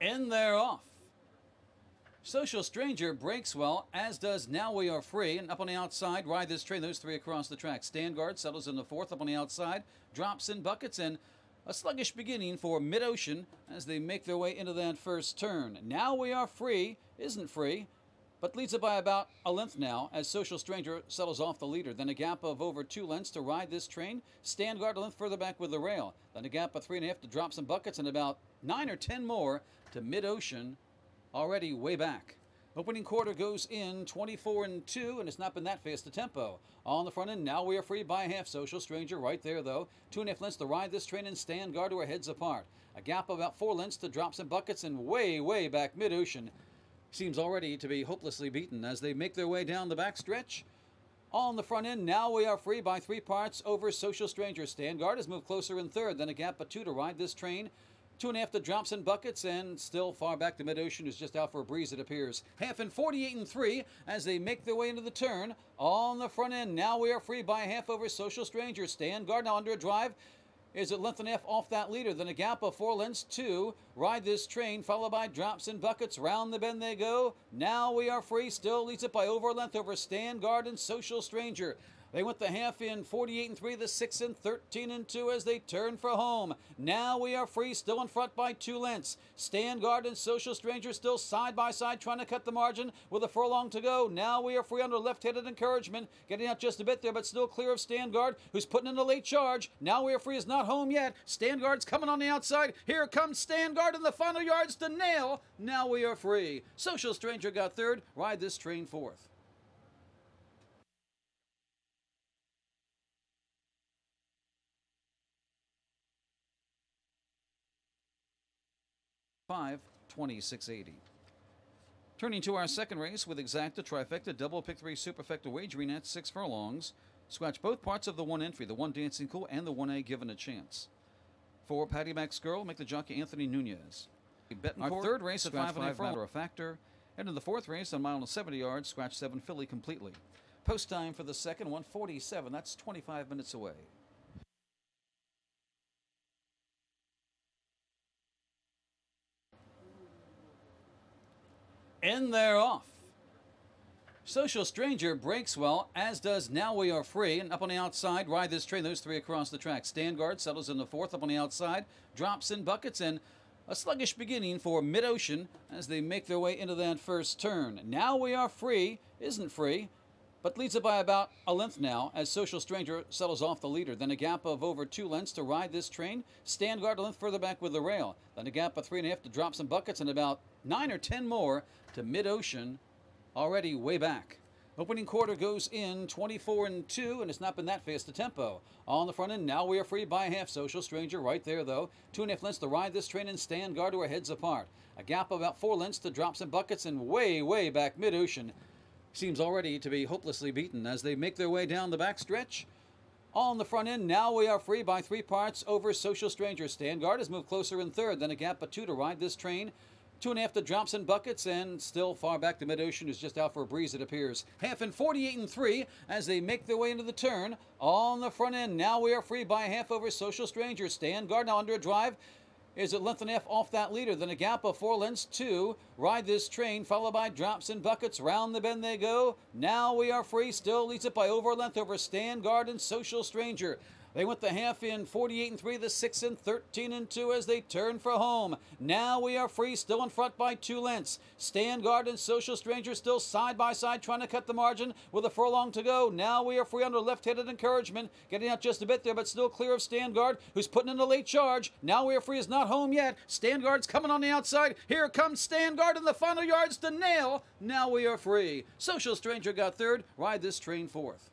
And they're off. Social Stranger breaks well, as does Now We Are Free. And up on the outside, ride this train, those three across the track. Stand guard settles in the fourth up on the outside, drops in buckets, and a sluggish beginning for Mid Ocean as they make their way into that first turn. Now We Are Free isn't free, but leads it by about a length now as Social Stranger settles off the leader. Then a gap of over two lengths to ride this train. Stand guard a length further back with the rail. Then a gap of three and a half to drop some buckets and about nine or ten more to Mid Ocean already way back. Opening quarter goes in 24 and 2, and it's not been that fast a tempo. On the front end, now we are free by half. Social Stranger right there, though. Two and a half lengths to ride this train and stand guard to our heads apart. A gap of about four lengths to drop some buckets, and way, way back mid ocean seems already to be hopelessly beaten as they make their way down the backstretch. On the front end, now we are free by three parts over Social Stranger. Stand guard has moved closer in third, then a gap of two to ride this train. Two and a half to drops and buckets, and still far back the mid ocean is just out for a breeze, it appears. Half in 48 and 3 as they make their way into the turn. On the front end, now we are free by half over Social Stranger. Stand guard now under a drive is it length and a half off that leader. Then a gap of four lengths to ride this train, followed by drops and buckets. Round the bend they go. Now we are free. Still leads it by over length over Stand Guard and Social Stranger. They went the half in 48 and 3, the 6 and 13 and 2 as they turn for home. Now we are free, still in front by two lengths. Stand guard and social stranger still side by side trying to cut the margin with a furlong to go. Now we are free under left handed encouragement, getting out just a bit there, but still clear of Stand guard, who's putting in a late charge. Now we are free is not home yet. Stand guard's coming on the outside. Here comes Stand guard in the final yards to nail. Now we are free. Social stranger got third. Ride this train fourth. Five twenty-six eighty. Turning to our second race with exacta, trifecta, double pick three superfecta wagering at six furlongs. Scratch both parts of the one entry, the one dancing cool and the one A given a chance. For Patty Max Girl, make the jockey Anthony Nunez. Betancourt, our third race at five and a half matter of factor. And in the fourth race, on mile and 70 yards, scratch seven filly completely. Post time for the second, 147. That's 25 minutes away. And they're off. Social Stranger breaks well, as does Now We Are Free. And up on the outside, ride this train, those three across the track. Stand guard settles in the fourth up on the outside, drops in buckets, and a sluggish beginning for Mid Ocean as they make their way into that first turn. Now We Are Free isn't free, but leads it by about a length now as Social Stranger settles off the leader. Then a gap of over two lengths to ride this train. Stand guard a length further back with the rail. Then a gap of three and a half to drop some buckets and about nine or ten more to mid ocean already way back. Opening quarter goes in 24 and 2, and it's not been that fast a tempo. On the front end, now we are free by half. Social Stranger right there, though. Two and a half lengths to ride this train and stand guard to our heads apart. A gap of about four lengths to drop some buckets and way, way back mid ocean seems already to be hopelessly beaten as they make their way down the backstretch. On the front end, now we are free by three parts over Social Stranger. Stand guard has moved closer in third, then a gap of two to ride this train. Two and a half to drops and buckets, and still far back the mid ocean is just out for a breeze, it appears. Half in 48 and 3 as they make their way into the turn. On the front end, now we are free by half over Social Stranger. Stand guard now under a drive is it length and off that leader. Then a gap of four lengths to ride this train, followed by drops and buckets. Round the bend they go. Now we are free. Still leads it by over length over Stand Guard and Social Stranger. They went the half in 48 and 3, the 6 and 13 and 2 as they turn for home. Now we are free, still in front by two lengths. Stand guard and social stranger still side by side trying to cut the margin with a furlong to go. Now we are free under left handed encouragement, getting out just a bit there, but still clear of Stand guard, who's putting in a late charge. Now we are free is not home yet. Stand guard's coming on the outside. Here comes Stand guard in the final yards to nail. Now we are free. Social stranger got third. Ride this train fourth.